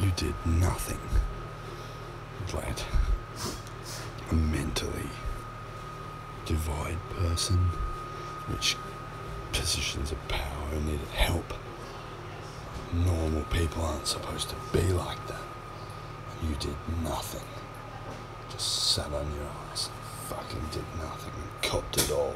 You did nothing. That A mentally divide person, which positions of power needed help. Normal people aren't supposed to be like that. And you did nothing. Just sat on your ass, and fucking did nothing, and copped it all.